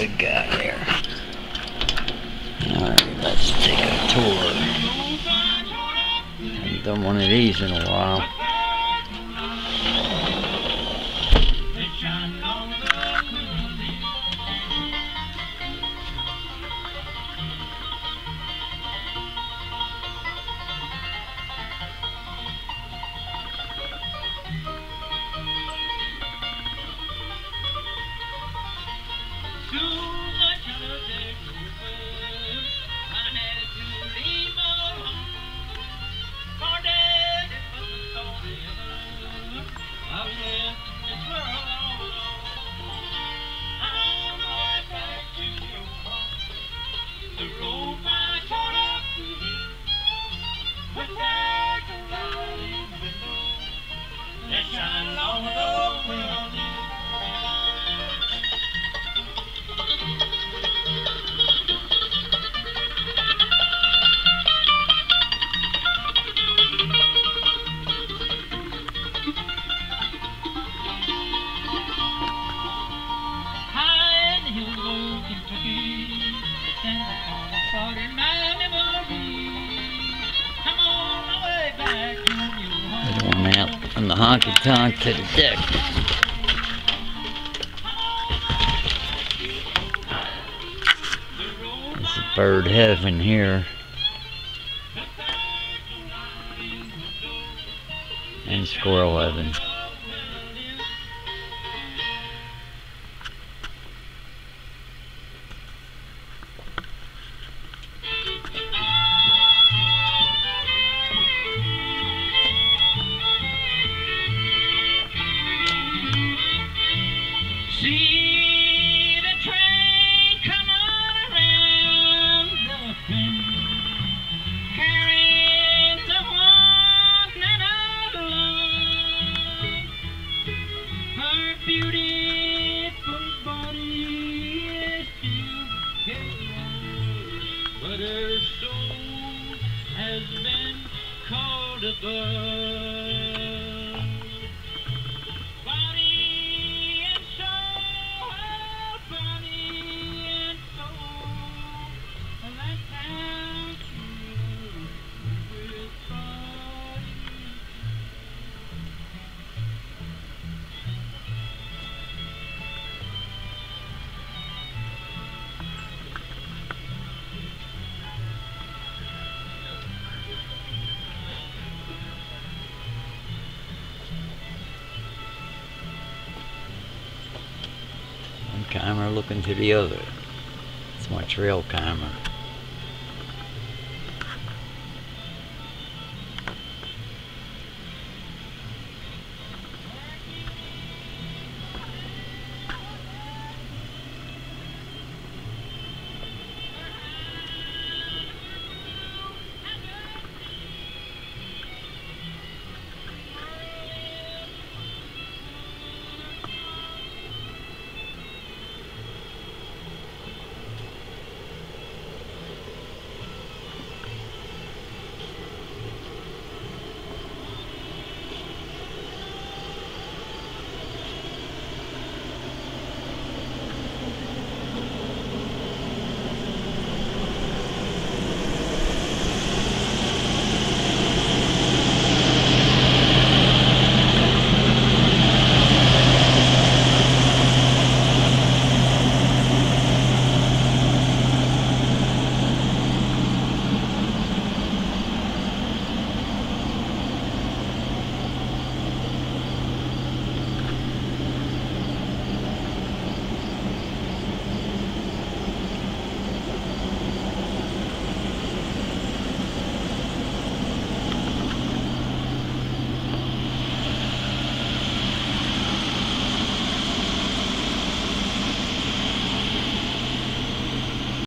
big guy there. Alright, let's take a tour. I haven't done one of these in a while. High in one out from the honky tonk to the deck. This is bird heaven here. And squirrel heaven. See the train coming around the bend, carrying the one. Her beautiful body is but her soul has been called above. One camera looking to the other. It's my trail camera.